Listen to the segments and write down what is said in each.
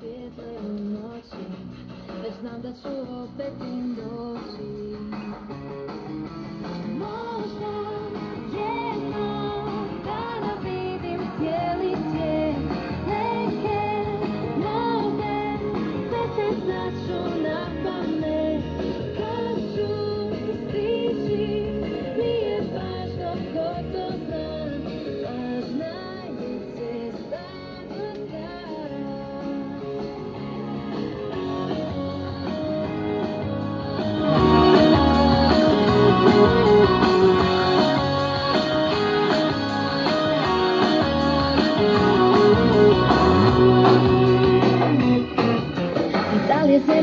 svijetle u noći. Već znam da ću opet im doći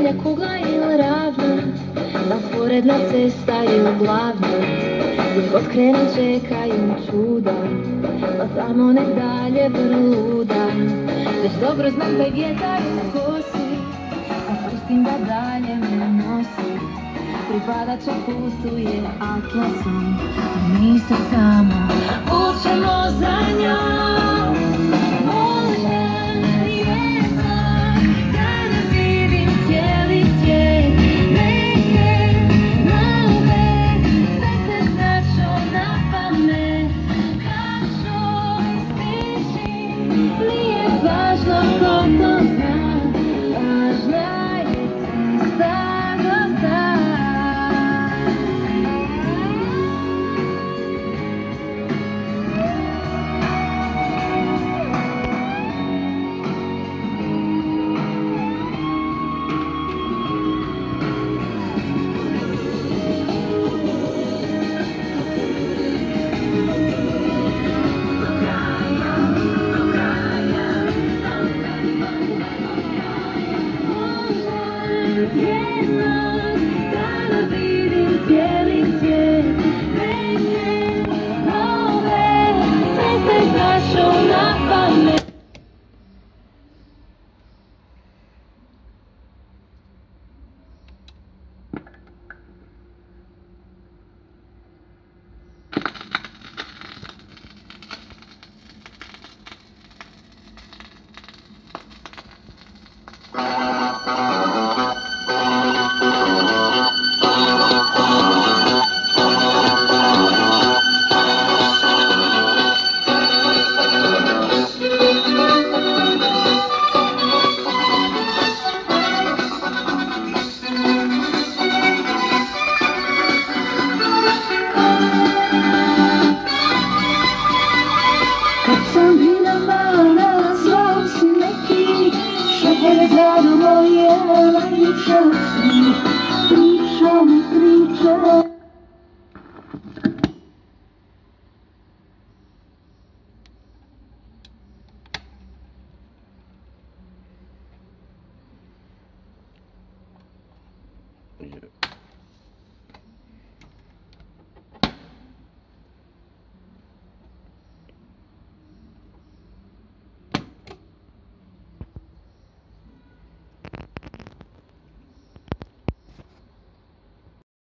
Je zemlja kugla ili ravna? Da li sporedna cesta ili glavna. Gdje god krenem čekaju čuda Pa samo nek dalje vrluda Već dobro znam taj vjetar u kosi A pustim da dalje me nosi. Pripada će putuje atlasom A mi show